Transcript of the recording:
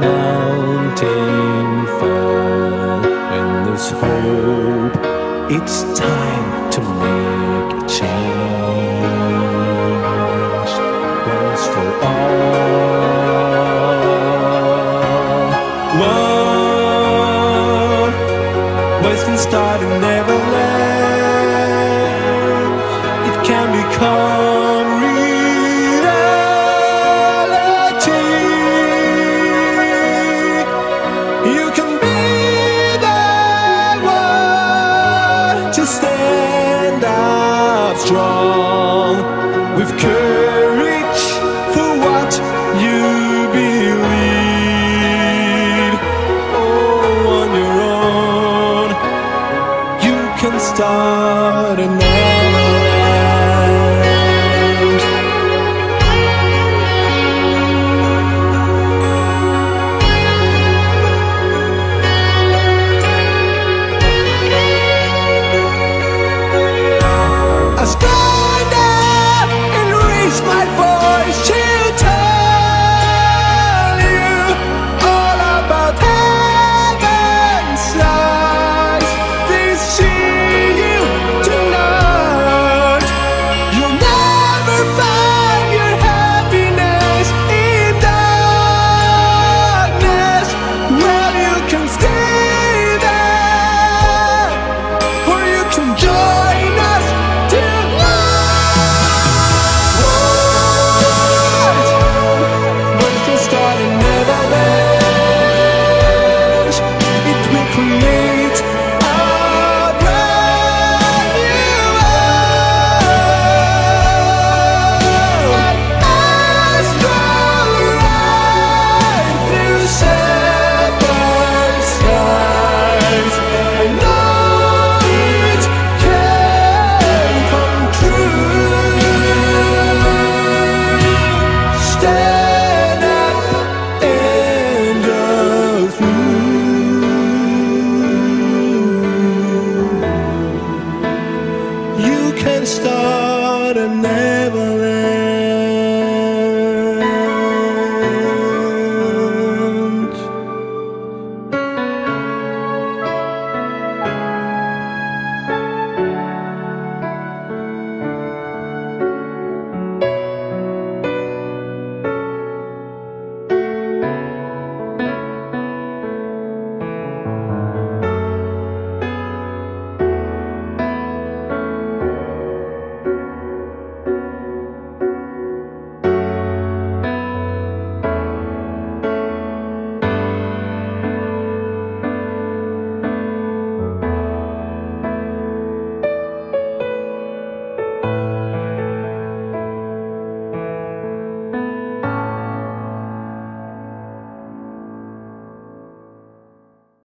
mountain fell, and there's hope. It's time to make a change once for all. One, wasting start and never let. strong with courage for what you believe. Oh, on your own, you can start now. start and never